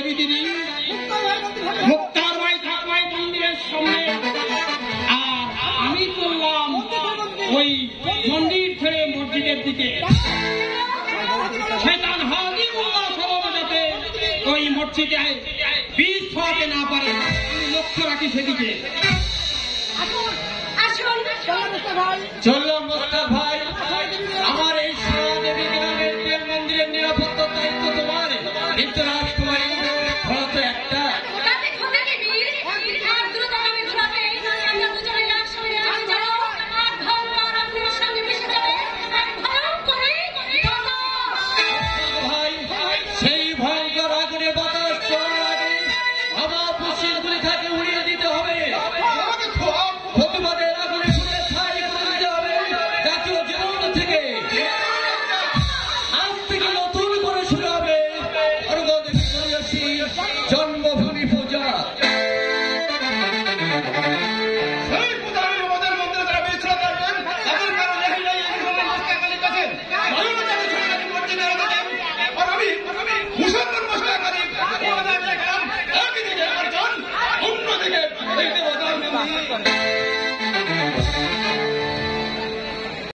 দেবী দিদি মুক্তার ভাই ঠাকুমাই মন্দিরের সামনে আর আমি চললাম ওই মন্দির ছেড়ে মসজিদের দিকে। সেদিকে। চললাম মোস্তার ভাই।